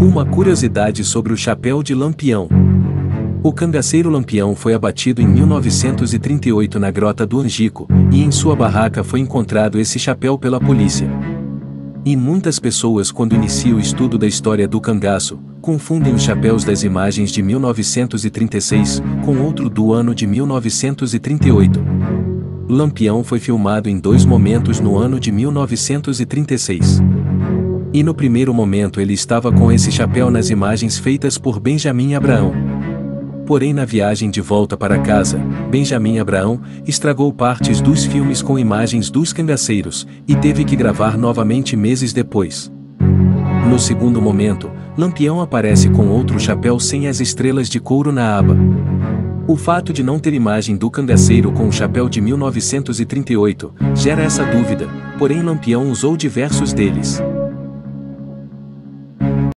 Uma curiosidade sobre o chapéu de Lampião. O cangaceiro Lampião foi abatido em 1938 na Grota do Angico, e em sua barraca foi encontrado esse chapéu pela polícia. E muitas pessoas, quando iniciam o estudo da história do cangaço, confundem os chapéus das imagens de 1936 com outro do ano de 1938. Lampião foi filmado em dois momentos no ano de 1936. E no primeiro momento ele estava com esse chapéu nas imagens feitas por Benjamin Abraão. Porém, na viagem de volta para casa, Benjamin Abraão estragou partes dos filmes com imagens dos cangaceiros e teve que gravar novamente meses depois. No segundo momento, Lampião aparece com outro chapéu sem as estrelas de couro na aba. O fato de não ter imagem do cangaceiro com o chapéu de 1938 gera essa dúvida, porém Lampião usou diversos deles.